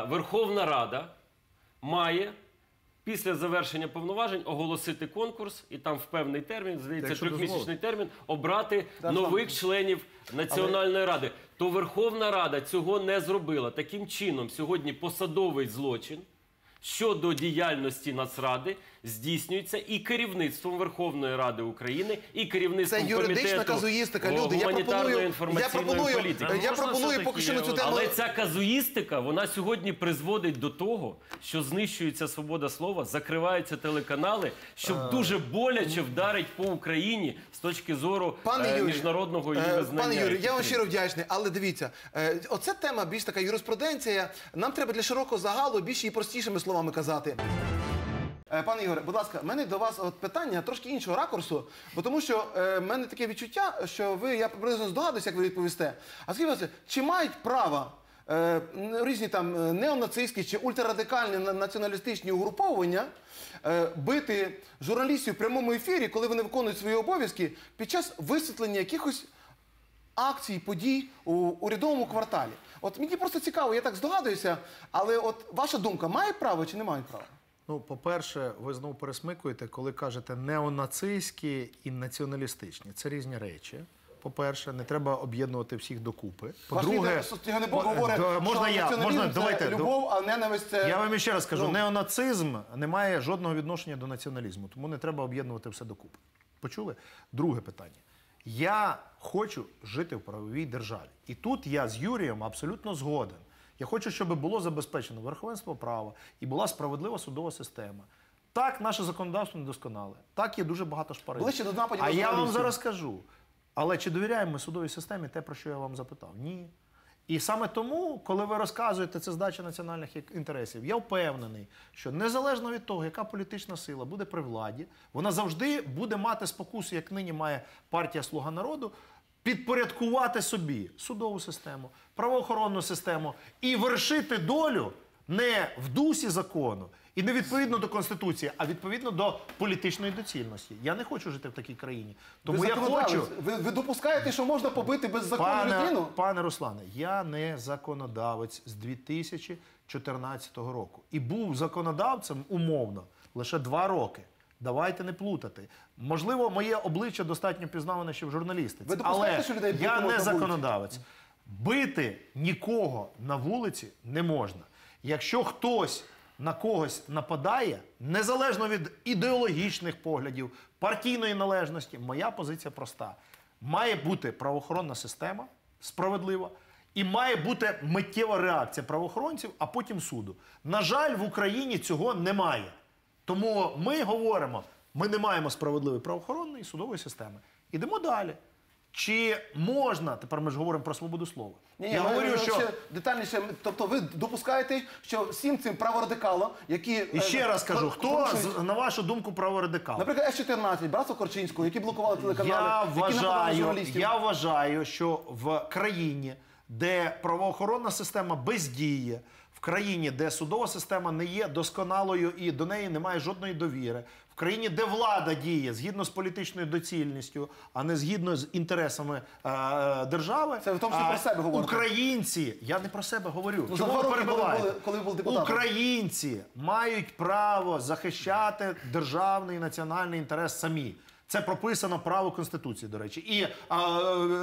Верховна Рада має. Після завершення повноважень оголосити конкурс і там в певний термін, здається, Якщо трьохмісячний термін, обрати нових членів Національної ради. То Верховна Рада цього не зробила. Таким чином, сьогодні посадовий злочин щодо діяльності Нацради здійснюється і керівництвом Верховної Ради України, і керівництвом Це юридична комітету казуїстика. Люди, я гуманітарної пропоную, я пропоную, політики. я пропоную поки що на цю тему. Але ця казуїстика вона сьогодні призводить до того, що знищується свобода слова, закриваються телеканали, що Е. дуже боляче вдарить по Україні з точки зору е, міжнародного її е, визнання. Пане і Юрій, я вам щиро вдячний, але дивіться, е, оце тема більш така юриспруденція. Нам треба для широкого загалу більш і простішими словами казати. Е, Пане Ігоре, будь ласка, в мене до вас от питання трошки іншого ракурсу, бо тому що е, в мене таке відчуття, що ви, я приблизно здогадуюся, як ви відповісте. А скажіть, чи мають право е, різні там е, неонацистські чи ультрарадикальні на- націоналістичні угруповання е, бити журналістів в прямому ефірі, коли вони виконують свої обов'язки під час висвітлення якихось акцій, подій у урядовому кварталі? От мені просто цікаво, я так здогадуюся, але от ваша думка, має право чи не має права? Ну, по-перше, ви знову пересмикуєте, коли кажете неонацистські і націоналістичні. Це різні речі. По-перше, не треба об'єднувати всіх докупи. По-друге, можна я, можна, давайте, до- любов, а ненависть це... Я вам ще раз кажу, Ну. неонацизм не має жодного відношення до націоналізму, тому не треба об'єднувати все докупи. Почули? Друге питання. Я хочу жити в правовій державі. І тут я з Юрієм абсолютно згоден. Я хочу, щоб було забезпечено верховенство права і була справедлива судова система. Так, наше законодавство недосконале. Так, є дуже багато шпарин. Ближче до нападів А я вам зараз скажу. Але чи довіряємо ми судовій системі те, про що я вам запитав? Ні. І саме тому, коли ви розказуєте це здача національних інтересів, я впевнений, що незалежно від того, яка політична сила буде при владі, вона завжди буде мати спокусу, як нині має партія Слуга народу, підпорядкувати собі судову систему, правоохоронну систему і вершити долю не в дусі закону і не відповідно до конституції, а відповідно до політичної доцільності. Я не хочу жити в такій країні. Тому ви я хочу. Ви, ви допускаєте, що можна побити беззаконну Пане, людину? пане Руслане, я не законодавець з 2014 року. І був законодавцем умовно лише два роки. Давайте не плутати. Можливо, моє обличчя достатньо пізнаване ще в журналістиці. Ви допускаєте, але що людей я не на законодавець. Бити нікого на вулиці не можна. Якщо хтось на когось нападає, незалежно від ідеологічних поглядів, партійної належності, моя позиція проста. Має бути правоохоронна система справедлива, і має бути миттєва реакція правоохоронців, а потім суду. На жаль, в Україні цього немає. Тому ми говоримо, ми не маємо справедливої правоохоронної і судової системи. Ідемо далі. Чи можна, тепер ми ж говоримо про свободу слова. Ні, Я говорю, що ще детальніше. Тобто ви допускаєте, що всім цим праворадикалам, які і ще е, раз кажу, хто з- на вашу думку праворадикал? Наприклад, С-14, братство Корчинського, які блокували телеканали, Я які нападали на вважаю, журналістів. я вважаю, що в країні, де правоохоронна система бездіє, країні, де судова система не є досконалою і до неї немає жодної довіри, в країні, де влада діє згідно з політичною доцільністю, а не згідно з інтересами е, держави, Це в тому числі про себе говорите. Українці, я не про себе говорю. Ну, Чому ви роки, коли коли ви були. Українці мають право захищати державний і національний інтерес самі. Це прописано право Конституції, до речі. І а,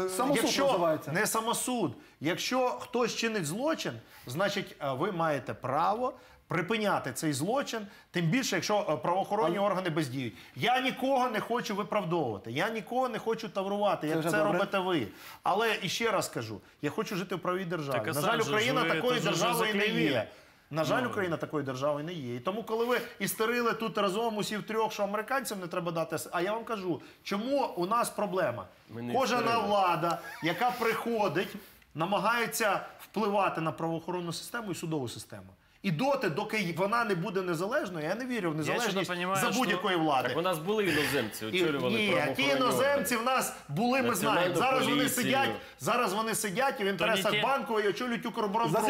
Самосуд якщо називається. не самосуд, якщо хтось чинить злочин, значить е, ви маєте право припиняти цей злочин, тим більше, якщо е, правоохоронні органи бездіють. Я нікого не хочу виправдовувати, я нікого не хочу таврувати, як вже це робите ви. Але і ще раз кажу: я хочу жити в правій державі. Так, На жаль, Україна ви такої це державою не є. На жаль, Україна такої держави не є. І тому, коли ви істерили тут разом усів трьох, що американцям не треба дати, а я вам кажу, чому у нас проблема? Кожна влада, яка приходить, намагається впливати на правоохоронну систему і судову систему. І доти, доки вона не буде незалежною, я не вірю в незалежність чесно понімаю, за будь-якої влади. Так у нас були іноземці, І, очолювали ні, ті іноземці в нас були, ми знаємо. Зараз вони сидять, зараз вони сидять і в інтересах ті- банку і очолюють Укроборонпром,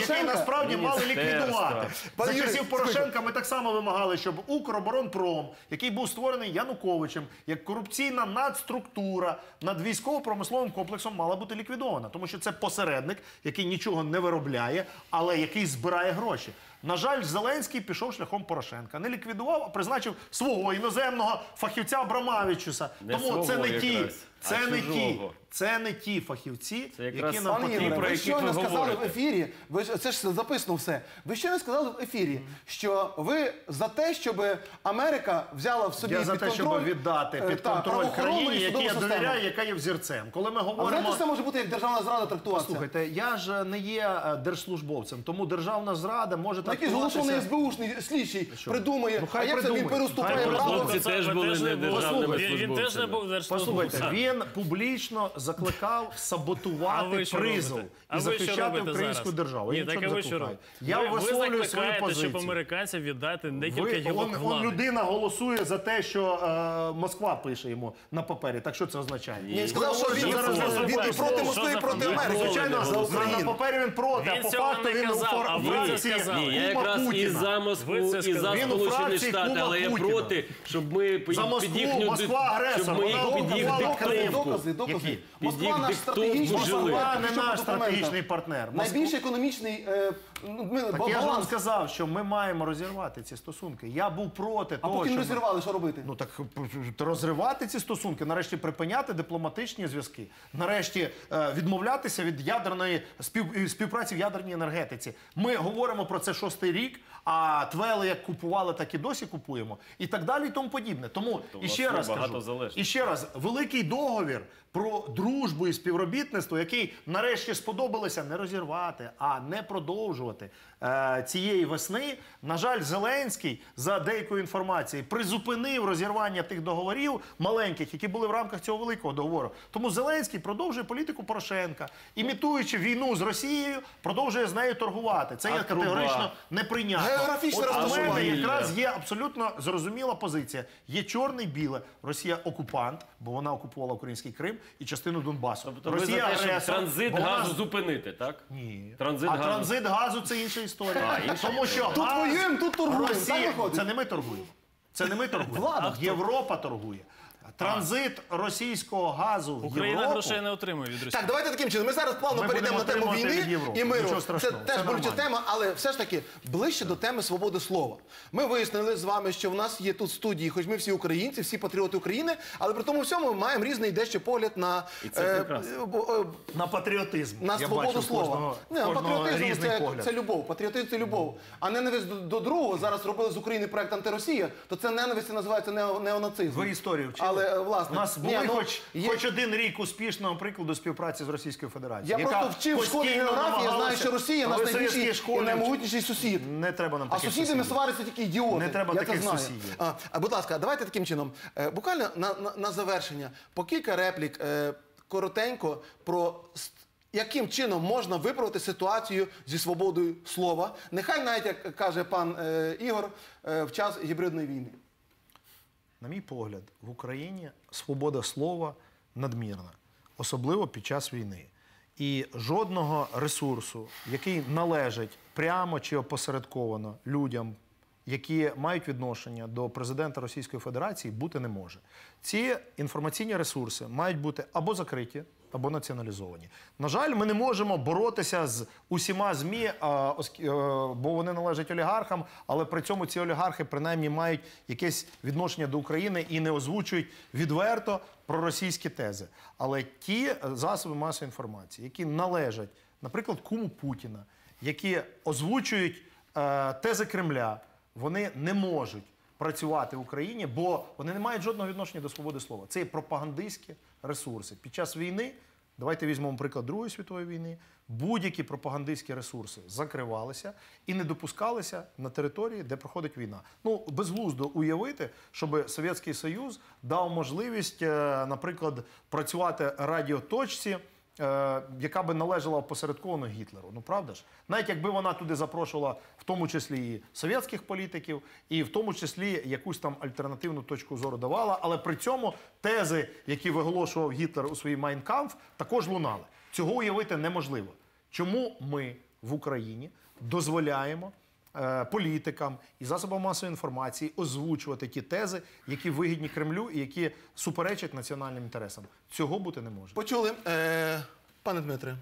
який насправді мали ліквідувати. За часів Порошенка ми так само вимагали, щоб Укроборонпром, який був створений Януковичем, як корупційна надструктура над військово-промисловим комплексом мала бути ліквідована, тому що це посередник, який нічого не виробляє, але який збирає гроші. На жаль, Зеленський пішов шляхом Порошенка. Не ліквідував, а призначив свого іноземного фахівця Абрамавічуса. Тому це не ті, а це не ті, це не ті фахівці, Це які нам потрібні. Про ви яких щойно ви сказали в ефірі, ви ж це ж записано все. Ви щойно сказали в ефірі, що ви за те, щоб Америка взяла в собі Я за те, контроль, щоб віддати е, під та, контроль країні, якій я систему. довіряю, яка є взірцем. Коли ми А знаєте, це може бути як державна зрада трактуватися? Слухайте, я ж не є е, держслужбовцем, тому державна зрада може Ну, Якийсь трактуватися... СБУшний слідчий придумає, Ну, хай а як це він переступає право. Він, теж не був Послухайте, держслужбовцем. Він публічно закликав саботувати призов і захищати українську державу. Ні, Я так а ви що робите? Я ви, ви висловлюю свою закликаєте, щоб позицію. американцям віддати декілька гілок влади. людина голосує за те, що е, Москва пише йому на папері. Так що це означає? Ні, він сказав, що він, і проти Москви, і проти? Америки. Звичайно, за на, на папері він проти, а по факту він у фракції сказали. Ні, я кума Путіна. за Москву, і за. Він у Сполучені фракції Штати, кума але я Путіна. проти, щоб ми під, За Москву, їхню Москва агресор, вона окупувала Крим. Докази, докази. Які? Москва їх наш диктовку стратегічний жили. партнер, Москва не що наш стратегічний партнер. Москва- Найбільш економічний е, ну, ми, Так я ж вам баланс. сказав, що ми маємо розірвати ці стосунки. Я був проти А того, потім що не зірвали, що робити? Ну так п- розривати ці стосунки, нарешті припиняти дипломатичні зв'язки, нарешті е, відмовлятися від ядерної спів, е, співпраці в ядерній енергетиці. Ми говоримо про це шостий рік, а твели як купували, так і досі купуємо, і так далі, і тому подібне. Тому і ще раз кажу, і ще раз, великий договір про дружбу і співробітництво, який нарешті сподобалося не розірвати, а не продовжувати е, цієї весни. На жаль, Зеленський за деякою інформацією призупинив розірвання тих договорів маленьких, які були в рамках цього великого договору. Тому Зеленський продовжує політику Порошенка, імітуючи війну з Росією, продовжує з нею торгувати. Це є труба? неприйнятно. Географічне мене якраз є абсолютно зрозуміла позиція. Є чорне біле. Росія окупант, бо вона окупувала український Крим і частину Донбасу. Тобто ви за те, щоб агресор, транзит бо вона- газу зупинити, так? Ні. Транзит а газу. транзит газу це інша історія. Тому що Тут газ... воюємо, тут торгуємо. Так Росія... виходить? Це не ми торгуємо. Це не ми торгуємо. Влада. Європа торгує. Транзит російського газу в Україна Європу... грошей не отримує від Росії. Так, давайте таким чином. Ми зараз плавно Ми перейдемо на тему війни і миру. Це теж болюча тема, але все ж таки ближче до теми свободи слова. Ми вияснили з вами, що в нас є тут студії, хоч ми всі українці, всі патріоти України, але при тому всьому ми маємо різний дещо погляд на, це прекрасно. е, На патріотизм. на Я свободу бачу слова. Кожного, Ні, а кожного патріотизм це, це любов. Патріотизм це любов. А ненависть до, до другого зараз робили з України проект антиросія, то це ненависть і називається неонацизм. Ви історію вчили? Але е, власне у нас ні, були ну, хоч, є- хоч один рік успішного прикладу співпраці з Російською Федерацією. Я яка просто вчив в школі постійно географії, знаю, намагалася- що Росія А нас ви в найбільший і школі наймогутніший сусід. Не треба нам А таких сусідами сусідів. сваряться тільки ідіоти. Не треба Я таких знаю. сусідів. А, а, будь ласка, давайте таким чином. Е, буквально на, на, на завершення по кілька реплік е, коротенько про яким чином можна виправити ситуацію зі свободою слова. Нехай навіть, як каже пан е, Ігор, е, в час гібридної війни. На мій погляд, в Україні свобода слова надмірна, особливо під час війни. І жодного ресурсу, який належить прямо чи опосередковано людям, які мають відношення до президента Російської Федерації, бути не може. Ці інформаційні ресурси мають бути або закриті, або націоналізовані. На жаль, ми не можемо боротися з усіма ЗМІ, е, бо вони належать олігархам, але при цьому ці олігархи принаймні мають якесь відношення до України і не озвучують відверто проросійські тези. Але ті е, засоби масової інформації, які належать, наприклад, куму Путіна, які озвучують е, тези Кремля, вони не можуть працювати в Україні, бо вони не мають жодного відношення до свободи слова. Це є пропагандистські ресурси. Під час війни, давайте візьмемо приклад Другої світової війни, будь-які пропагандистські ресурси закривалися і не допускалися на території, де проходить війна. Ну, безглуздо уявити, щоб Совєтський Союз дав можливість, е, наприклад, працювати радіоточці. Е, Яка би належала опосередковано Гітлеру, ну правда ж? Навіть якби вона туди запрошувала в тому числі і совєтських політиків, і в тому числі якусь там альтернативну точку зору давала, але при цьому тези, які виголошував Гітлер у своїй Майнкамф, також лунали. Цього уявити неможливо. Чому ми в Україні дозволяємо політикам і засобам масової інформації озвучувати ті тези, які вигідні Кремлю і які суперечать національним інтересам? Цього бути не може. Почули, е, пане Дмитре.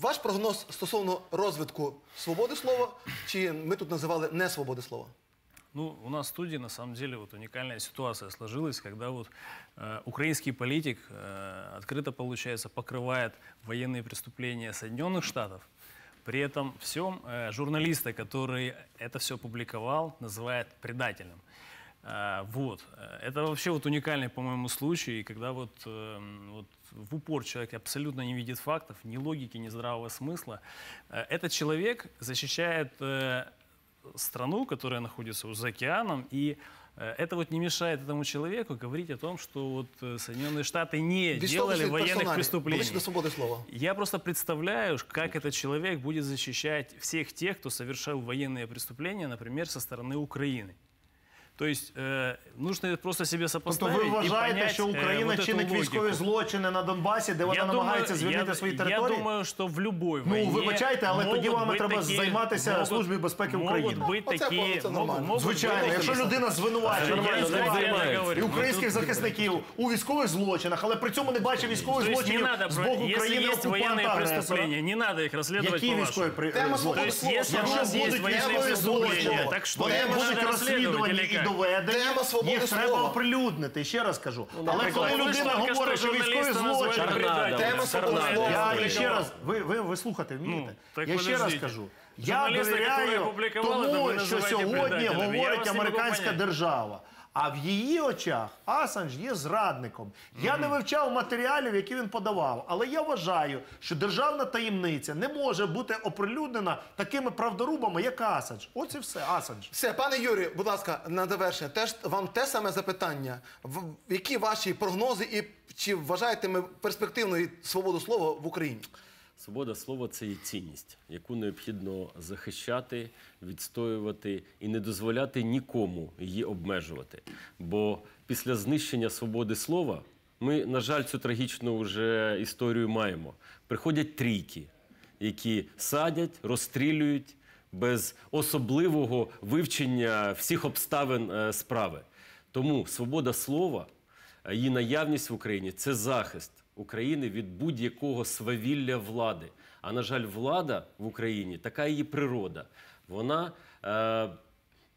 Ваш прогноз стосовно розвитку свободи слова, чи ми тут називали не свободи слова? Ну, у нас в студии, на самом деле, вот уникальная ситуация сложилась, когда вот э, украинский политик э, открыто, получается, покрывает военные преступления Соединенных Штатов. При этом всем э, журналиста, который это все публиковал, называет предателем. А, Вот. Э, Это вообще вот уникальный, по-моему, случай, когда вот, вот в упор человек абсолютно не видит фактов, ни логики, ни здравого смысла. Э, Этот человек защищает э, страну, которая находится за океаном, и э, это вот не мешает этому человеку говорить о том, что вот э, Соединенные Штаты не Відштовхуючись делали від военных персоналів, преступлений. ближче до свободи слова. Я просто представляю, как этот человек будет защищать всех тех, кто совершил военные преступления, например, со стороны Украины. То есть э, нужно просто себе Тобто сопоставить ви и вважаєте, понять, що э, Україна вот эту чинить логику. військові злочини на Донбасі, де вона Я намагається думаю, звільнити я- свої Я території? думаю, что в любой Ну, войне вибачайте, але могут тоді вам быть треба такі- займатися могут- Службою безпеки України. Могут быть Оце, такие... це нормально. могут- могут Звичайно, быть якщо такі- людина звинувачує Я українську не армію говорю. і українських захисників у військових злочинах, але при цьому не бачить військових То есть не злочинів надо, з про- боку если країни есть военные окупанта агресора. преступления, не надо их расследовать Які по військові при- Тема злочини? свободи То есть, слова. если у Якщо нас есть будуть военные військові преступления, злочини, так что вони их будуть надо расследовать розслідувані или і как? доведені, Тема свободи їх треба слова. оприлюднити. Ще раз кажу. Але коли людина говорить, що військовий військові злочини... Тема свободи слова. Я ще раз, ви, ви, ви слухати вмієте? Ну, так я ще раз кажу. Я Журналісти, довіряю які то тому, ви що називаєте сьогодні предателями. Я говорить не американська понять. держава. А в її очах Асанж є зрадником. Я не вивчав матеріалів, які він подавав, але я вважаю, що державна таємниця не може бути оприлюднена такими правдорубами, як Асанж. Ось і все, Асанж. Все, пане Юрію, будь ласка, на завершення. Теж вам те саме запитання. В- Які ваші прогнози і чи вважаєте ми перспективною свободу слова в Україні? Свобода слова це є цінність, яку необхідно захищати, відстоювати і не дозволяти нікому її обмежувати. Бо після знищення свободи слова ми, на жаль, цю трагічну вже історію маємо. Приходять трійки, які садять, розстрілюють без особливого вивчення всіх обставин е, справи. Тому свобода слова, е, її наявність в Україні це захист України від будь-якого свавілля влади. А на жаль, влада в Україні така її природа. Вона е,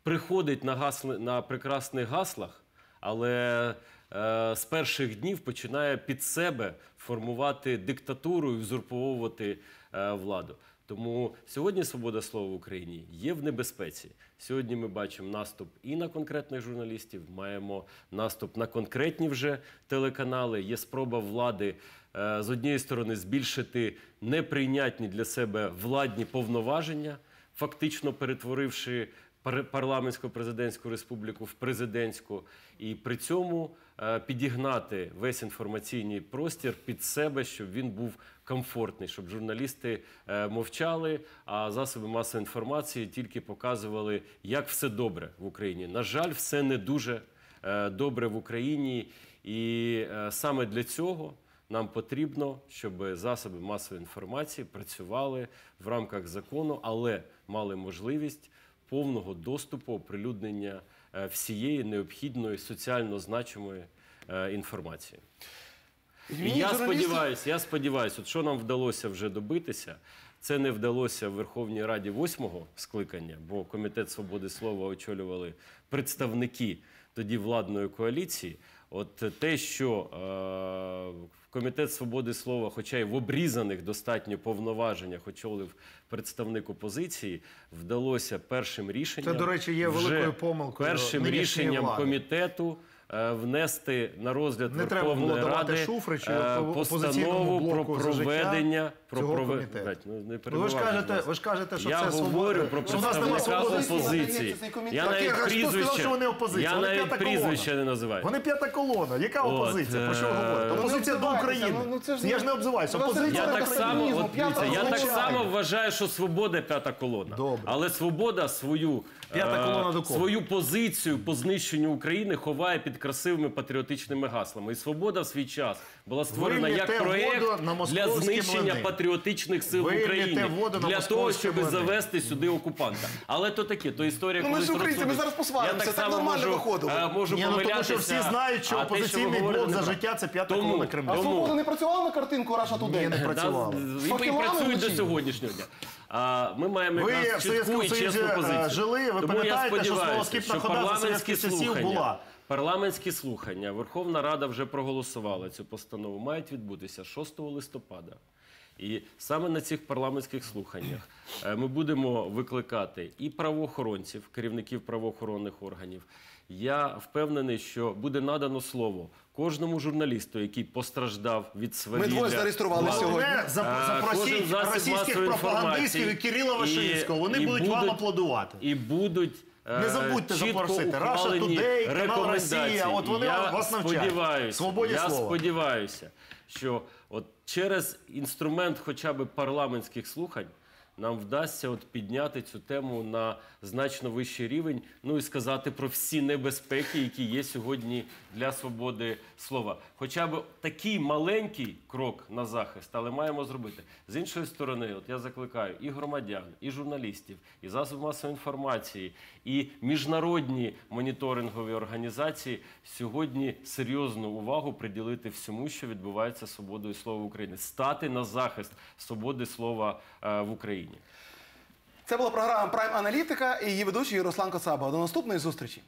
приходить на, гасли, на прекрасних гаслах, але е, з перших днів починає під себе формувати диктатуру і узурповувати е, владу. Тому сьогодні свобода слова в Україні є в небезпеці. Сьогодні ми бачимо наступ і на конкретних журналістів, маємо наступ на конкретні вже телеканали. Є спроба влади е, з однієї сторони збільшити неприйнятні для себе владні повноваження, фактично перетворивши пар- парламентсько-президентську республіку в президентську, і при цьому підігнати весь інформаційний простір під себе, щоб він був комфортний, щоб журналісти е, мовчали, а засоби масової інформації тільки показували, як все добре в Україні. На жаль, все не дуже е, добре в Україні, і е, саме для цього. Нам потрібно, щоб засоби масової інформації працювали в рамках закону, але мали можливість повного доступу оприлюднення е, всієї необхідної соціально значимої е, інформації. Мені я журналісти- сподіваюся, я сподіваюся, от що нам вдалося вже добитися. Це не вдалося в Верховній Раді восьмого скликання, бо комітет свободи слова очолювали представники тоді владної коаліції. От те, що е, комітет свободи слова, хоча й в обрізаних достатньо повноваженнях, очолив представник опозиції, вдалося першим рішенням. Це, до речі, є великою помилкою Першим рішенням влади. комітету внести на розгляд Не Верховної Ради Шуфричу, е, постанову про проведення про цього прове- комітету. Блядь, ну, не Ну, ви ж кажете, ви ж кажете, що я це говорю свобода. про представника опозиції. Я Так, навіть прізвище, що вони опозиція? я навіть прізвище не називаю. Вони п'ята колона. Яка От, опозиція? Про що ви е, говорите? Ну, Опозиція до України. ну, ну, це ж Я ж не обзиваюся. Опозиція Я так так само, от, дивіться, я так само вважаю, що свобода п'ята колона. Добре. Але свобода свою, П'ята е, колона до кого? свою позицію по знищенню України ховає під красивими патріотичними гаслами. І свобода в свій час була створена як проєкт на для знищення млини. патріотичних сил Ви в Україні лєте воду на для того, щоб млини. завести сюди окупанта. Але то таке, то історія Ну, ми ж колись українці, ми зараз посваримося, Я так само нормально можу, виходило. е, Можу Ні, ну, тому що всі знають, що опозиційний блок за життя це п'ята колона Кремля. А свобода не працювала на картинку Раша Today? Ні, не працювала. І, і працюють до сьогоднішнього дня. А ми маємо якраз чітку і чесну е, позицію. жили, ви Тому я пам'ятаєте, що що парламентські слухання, була. парламентські слухання, Верховна Рада вже проголосувала цю постанову, мають відбутися 6 листопада. І саме на цих парламентських слуханнях е, ми будемо викликати і правоохоронців, керівників правоохоронних органів. Я впевнений, що буде надано слово кожному журналісту, який постраждав від свавілля. двоє зареєстрували влади. сьогодні. Кожен запросіть російських пропагандистів і. Кирила Вишинського. Вони І- будуть вам аплодувати. І будуть е, Не забудьте запросити. Ухвалені Today, канал. Росія. От вони я вас навчають. сподіваюся, Свободі я слова. сподіваюся, що от через інструмент хоча б парламентських слухань нам вдасться от підняти цю тему на значно вищий рівень, ну і сказати про всі небезпеки, які є сьогодні для свободи слова. Хоча б такий маленький крок на захист, але маємо зробити. З іншої сторони, от я закликаю і громадян, і журналістів, і засоби масової інформації, і міжнародні моніторингові організації сьогодні серйозну увагу приділити всьому, що відбувається з свободою слова в Україні, стати на захист свободи слова е, в Україні. Це була програма Прайм Аналітика і її ведучий Руслан Коцаба. До наступної зустрічі.